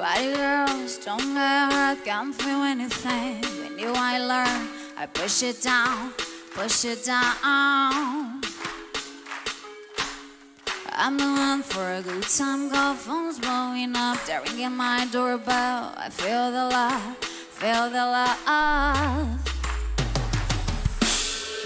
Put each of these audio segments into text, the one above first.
Body girls don't get hurt, can't feel anything. When you I learn, I push it down, push it down. I'm the one for a good time, call phones blowing up, they're ringing my doorbell. I feel the love, feel the love.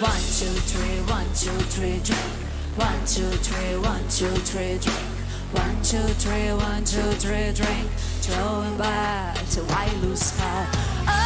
One, two, three, one, two, three, drink. One, two, three, one, two, three, drink. One, two, three, one, two, three, drink. Throwing back to white loose sky.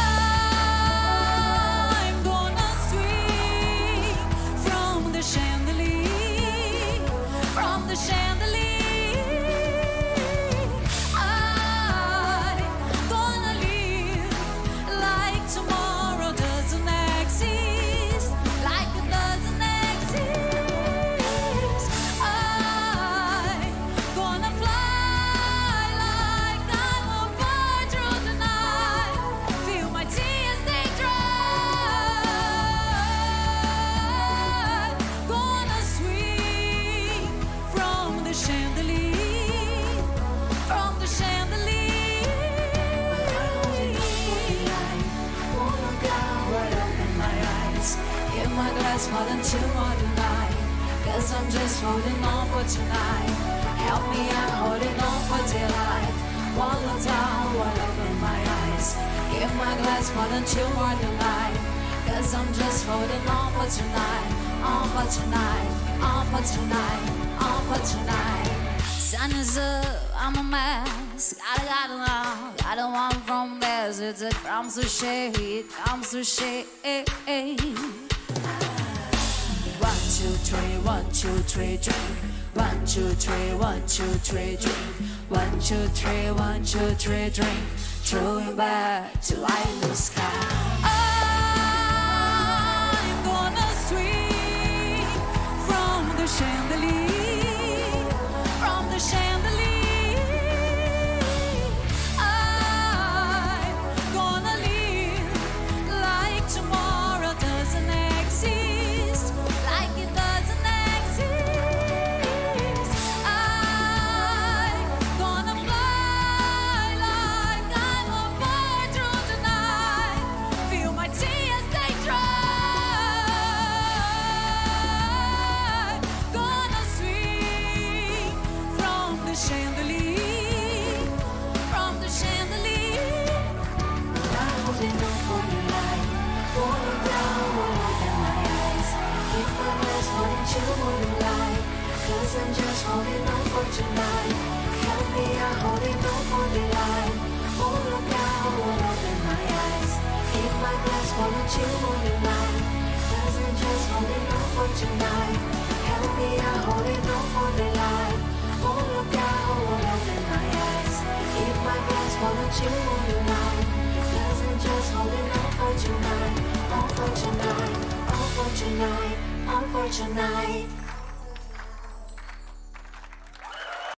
More than two more tonight. Cause I'm just holding on for tonight. Help me, I'm holding on for dear life. Look down up in my eyes. Give my glass more than two more tonight. Cause I'm just holding on for tonight. On for tonight. On for tonight. On for tonight. Sun is up, I'm a mess. Gotta, gotta know, gotta want from this. It's a comes to shade, comes to. One, two, three, one, two, three, drink. One, two, three, one, two, three, drink. One, two, three, one, two, three, drink. Throwing back to light blue sky. I'm gonna swing from the chandelier, for tonight. Help me, I'm holding on for the life. Oh, look out, will open my eyes. Keep my glass holding you on your. Cause I'm just holding on for tonight. Help me, I'm holding on for the life. Oh, look out, will open my eyes. Keep my glass holding you on your. Cause I'm just holding on for tonight, on for tonight, on for tonight, on for tonight.